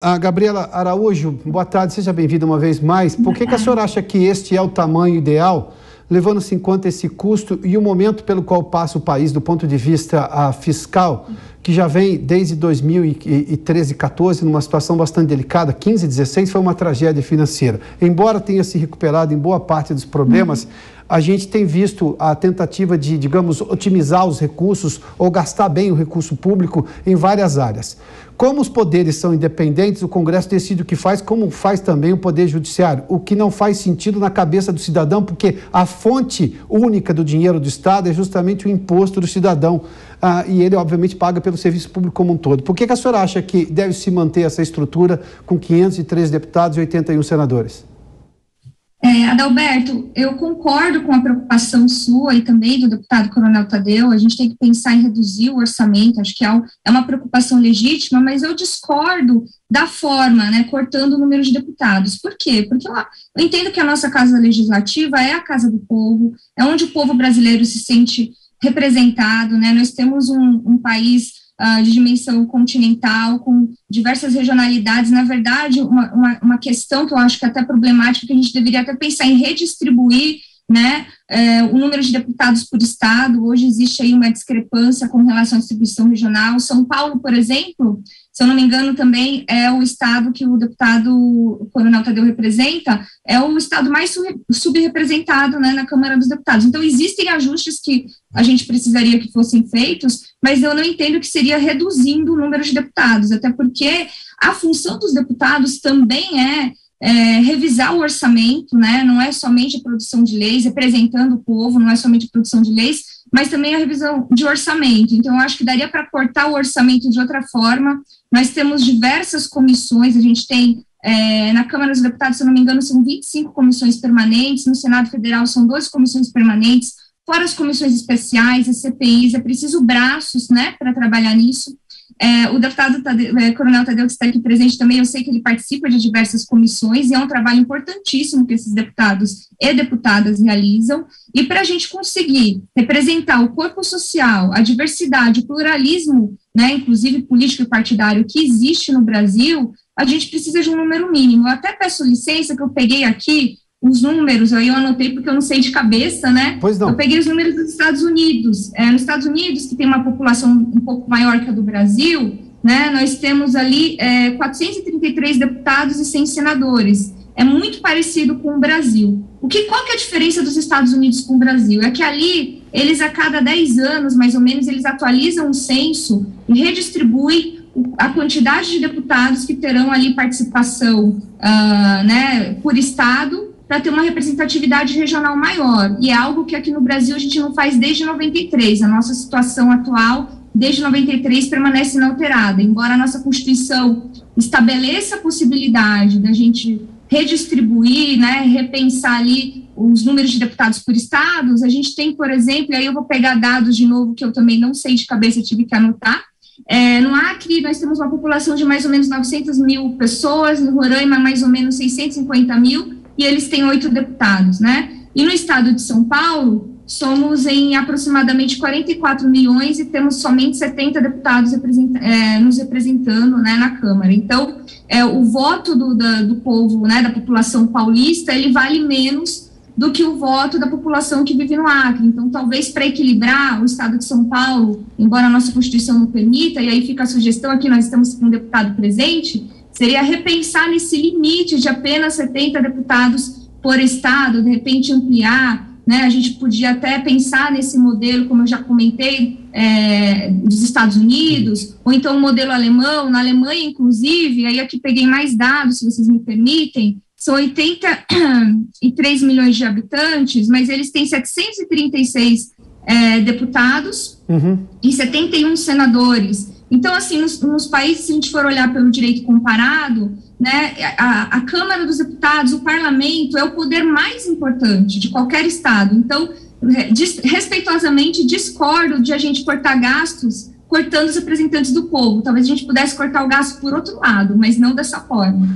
A Gabriela Araújo, boa tarde, seja bem-vinda uma vez mais. Por que, que a senhora acha que este é o tamanho ideal, levando-se em conta esse custo e o momento pelo qual passa o país do ponto de vista uh, fiscal, que já vem desde 2013 e 14 numa situação bastante delicada, 15 e 16 foi uma tragédia financeira. Embora tenha se recuperado em boa parte dos problemas, uhum. a gente tem visto a tentativa de, digamos, otimizar os recursos ou gastar bem o recurso público em várias áreas. Como os poderes são independentes, o Congresso decide o que faz, como faz também o Poder Judiciário, o que não faz sentido na cabeça do cidadão, porque a fonte única do dinheiro do Estado é justamente o imposto do cidadão. Ah, e ele, obviamente, paga pelo serviço público como um todo. Por que, que a senhora acha que deve se manter essa estrutura com 503 deputados e 81 senadores? É, Adalberto, eu concordo com a preocupação sua e também do deputado Coronel Tadeu, a gente tem que pensar em reduzir o orçamento, acho que é, é uma preocupação legítima, mas eu discordo da forma, né, cortando o número de deputados. Por quê? Porque eu, eu entendo que a nossa casa legislativa é a casa do povo, é onde o povo brasileiro se sente representado, né, nós temos um, um país uh, de dimensão continental, com diversas regionalidades. Na verdade, uma, uma, uma, questão que eu acho que é até problemática, que a gente deveria até pensar em redistribuir né, é, o número de deputados por estado. Hoje existe aí uma discrepância com relação à distribuição regional. São Paulo, por exemplo, se eu não me engano, também é o estado que o deputado Coronel Tadeu representa, é o estado mais subrepresentado né, na Câmara dos Deputados. Então, existem ajustes que a gente precisaria que fossem feitos, mas eu não entendo que seria reduzindo o número de deputados, até porque a função dos deputados também é é, revisar o orçamento, né, não é somente a produção de leis, representando o povo, não é somente a produção de leis, mas também a revisão de orçamento. Então, eu acho que daria para cortar o orçamento de outra forma. Nós temos diversas comissões, a gente tem é, na Câmara dos Deputados, se eu não me engano, são 25 comissões permanentes, no Senado Federal são 12 comissões permanentes, fora as comissões especiais, as CPIs, é preciso braços, né, para trabalhar nisso. É, o deputado Tadeu, é, Coronel Tadeu, que está aqui presente também, eu sei que ele participa de diversas comissões e é um trabalho importantíssimo que esses deputados e deputadas realizam. E para a gente conseguir representar o corpo social, a diversidade, o pluralismo, né, inclusive político e partidário, que existe no Brasil, a gente precisa de um número mínimo. Eu até peço licença que eu peguei aqui os números, aí eu anotei porque eu não sei de cabeça, né? Pois não. Eu peguei os números dos Estados Unidos. É, nos Estados Unidos, que tem uma população um pouco maior que a do Brasil, né, nós temos ali é, 433 deputados e 100 senadores. É muito parecido com o Brasil. O que, qual que é a diferença dos Estados Unidos com o Brasil? É que ali, eles a cada 10 anos, mais ou menos, eles atualizam o censo e redistribuem a quantidade de deputados que terão ali participação uh, né, por estado para ter uma representatividade regional maior. E é algo que aqui no Brasil a gente não faz desde 93. A nossa situação atual, desde 93, permanece inalterada. Embora a nossa Constituição estabeleça a possibilidade da gente redistribuir, né, repensar ali os números de deputados por estados, a gente tem, por exemplo, aí eu vou pegar dados de novo que eu também não sei de cabeça, tive que anotar, é, no Acre, nós temos uma população de mais ou menos 900 mil pessoas, no Roraima, mais ou menos 650 mil, e eles têm oito deputados, né? E no estado de São Paulo, somos em aproximadamente 44 milhões e temos somente 70 deputados é, nos representando né, na Câmara. Então, é, o voto do, da, do povo, né, da população paulista, ele vale menos do que o voto da população que vive no Acre. Então, talvez para equilibrar o estado de São Paulo, embora a nossa Constituição não permita, e aí fica a sugestão aqui, nós estamos com um deputado presente, seria repensar nesse limite de apenas 70 deputados por estado, de repente ampliar, né? A gente podia até pensar nesse modelo, como eu já comentei, é, dos Estados Unidos, ou então o modelo alemão, na Alemanha, inclusive, aí aqui peguei mais dados, se vocês me permitem, são 83 milhões de habitantes, mas eles têm 736 é, deputados uhum. e 71 senadores. Então, assim, nos, nos, países, se a gente for olhar pelo direito comparado, né, a, a, Câmara dos Deputados, o parlamento, é o poder mais importante de qualquer Estado. Então, respeitosamente, discordo de a gente cortar gastos cortando os representantes do povo. Talvez a gente pudesse cortar o gasto por outro lado, mas não dessa forma.